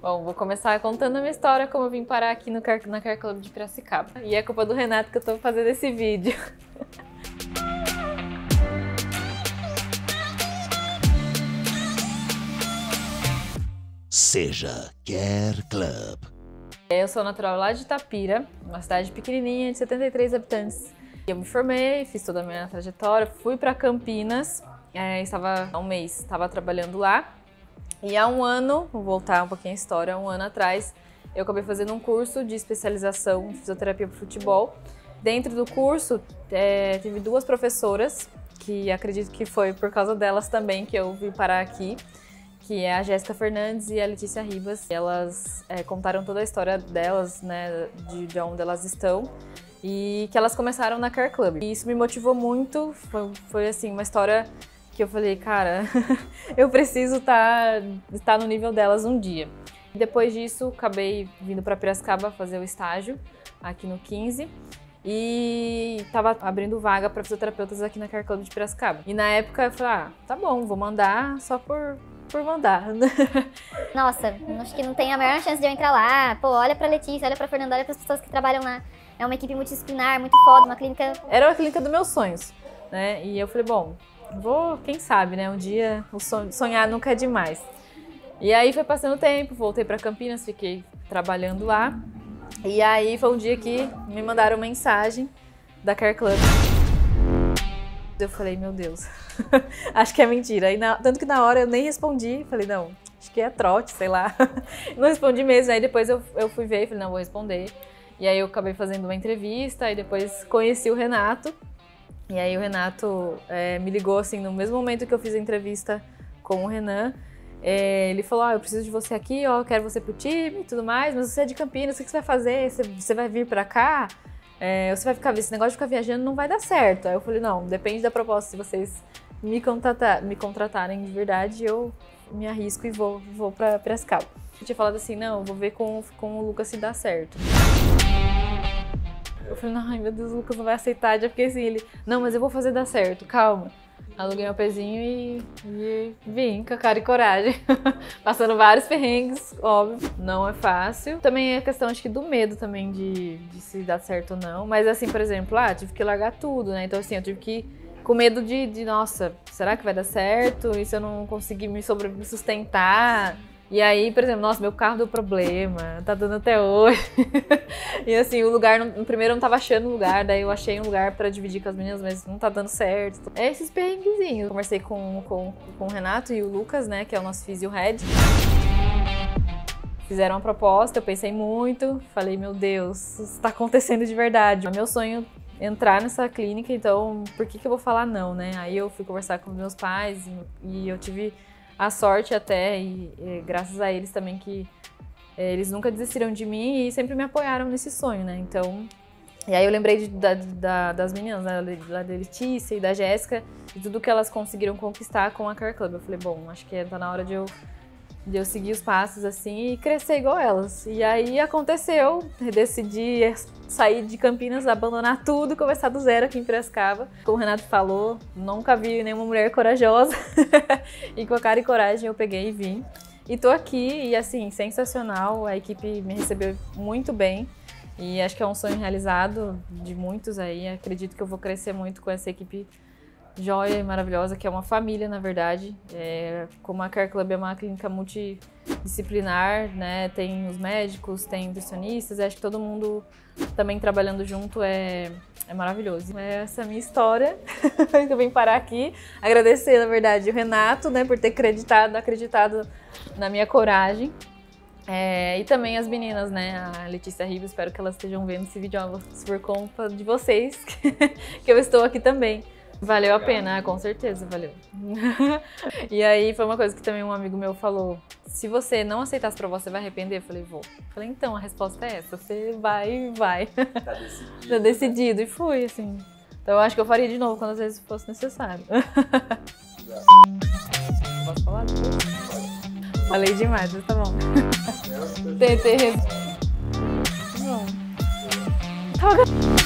Bom, vou começar contando a minha história, como eu vim parar aqui no Car, na Car Club de Piracicaba. E é culpa do Renato que eu tô fazendo esse vídeo. Seja Care Club. Eu sou natural lá de Itapira, uma cidade pequenininha de 73 habitantes. Eu me formei, fiz toda a minha trajetória, fui para Campinas, é, estava há um mês, estava trabalhando lá. E há um ano, vou voltar um pouquinho a história, um ano atrás, eu acabei fazendo um curso de especialização em fisioterapia para futebol. Dentro do curso, é, tive duas professoras, que acredito que foi por causa delas também que eu vim parar aqui, que é a Jéssica Fernandes e a Letícia Ribas. Elas é, contaram toda a história delas, né, de, de onde elas estão e que elas começaram na Care Club. E isso me motivou muito, foi, foi assim, uma história que eu falei, cara, eu preciso estar tá, estar no nível delas um dia. Depois disso, acabei vindo para Piracicaba fazer o estágio aqui no 15 e estava abrindo vaga para fisioterapeutas aqui na Care Club de Piracicaba. E na época eu falei, ah, tá bom, vou mandar só por por mandar. Nossa, acho que não tem a maior chance de eu entrar lá. Pô, olha pra Letícia, olha pra Fernanda, olha pras pessoas que trabalham lá. É uma equipe multidisciplinar, muito foda, uma clínica. Era a clínica dos meus sonhos, né? E eu falei, bom, vou, quem sabe, né? Um dia sonhar nunca é demais. E aí foi passando o tempo, voltei para Campinas, fiquei trabalhando lá. E aí foi um dia que me mandaram mensagem da Care Club. Eu falei, meu Deus, acho que é mentira. E na, tanto que na hora eu nem respondi, falei, não, acho que é trote, sei lá. não respondi mesmo. Aí depois eu, eu fui ver e falei, não, vou responder. E aí eu acabei fazendo uma entrevista e depois conheci o Renato. E aí o Renato é, me ligou assim no mesmo momento que eu fiz a entrevista com o Renan. É, ele falou: oh, eu preciso de você aqui, ó, eu quero você pro time e tudo mais, mas você é de Campinas, o que você vai fazer? Você, você vai vir para cá? É, você vai ficar, esse negócio de ficar viajando não vai dar certo. Aí eu falei: não, depende da proposta. Se vocês me, contratar, me contratarem de verdade, eu me arrisco e vou, vou para Piracicaba. Eu tinha falado assim: não, vou ver com, com o Lucas se dá certo. Eu falei, ai meu Deus, o Lucas não vai aceitar. Já fiquei assim, ele, não, mas eu vou fazer dar certo, calma. Aluguei meu pezinho e, e vim com a cara e coragem. Passando vários perrengues, óbvio, não é fácil. Também é questão, acho que, do medo também de, de se dar certo ou não. Mas assim, por exemplo, ah, tive que largar tudo, né? Então assim, eu tive que com medo de, de, nossa, será que vai dar certo? E se eu não conseguir me, sobre, me sustentar? E aí, por exemplo, nossa, meu carro deu problema, tá dando até hoje. e assim, o lugar, no, primeiro eu não tava achando lugar, daí eu achei um lugar para dividir com as meninas, mas não tá dando certo. É esses perrenguezinhos. Conversei com, com, com o Renato e o Lucas, né, que é o nosso físio head. Fizeram uma proposta, eu pensei muito, falei, meu Deus, isso tá acontecendo de verdade. É meu sonho entrar nessa clínica, então por que, que eu vou falar não, né? Aí eu fui conversar com meus pais e, e eu tive a sorte até, e, e graças a eles também que é, eles nunca desistiram de mim e sempre me apoiaram nesse sonho, né? Então, e aí eu lembrei de, da, da, das meninas, né? da Letícia e da Jéssica, e tudo que elas conseguiram conquistar com a Car Club. Eu falei, bom, acho que tá na hora de eu de eu seguir os passos assim e crescer igual elas. E aí aconteceu, decidi sair de Campinas, abandonar tudo, começar do zero aqui em Piracicaba. Como o Renato falou, nunca vi nenhuma mulher corajosa e com a cara e coragem eu peguei e vim. E tô aqui e assim, sensacional, a equipe me recebeu muito bem. E acho que é um sonho realizado de muitos aí. Acredito que eu vou crescer muito com essa equipe joia e maravilhosa, que é uma família, na verdade. É, como a Care Club é uma clínica multidisciplinar, né? Tem os médicos, tem nutricionistas, acho que todo mundo também trabalhando junto é, é maravilhoso. Essa é a minha história, eu vim parar aqui. Agradecer, na verdade, o Renato, né, por ter acreditado, acreditado na minha coragem. É, e também as meninas, né? A Letícia Ribas, espero que elas estejam vendo esse vídeo por conta de vocês, que eu estou aqui também. Valeu a pena, com certeza, valeu. e aí foi uma coisa que também um amigo meu falou: se você não aceitar as provas, você vai arrepender? Eu falei, vou. Eu falei, então, a resposta é essa, você vai e vai. Tá decidido. tá decidido, e fui, assim. Então eu acho que eu faria de novo quando às vezes fosse necessário. Posso falar depois? Falei demais, mas tá bom. Tentei. Bom. Tava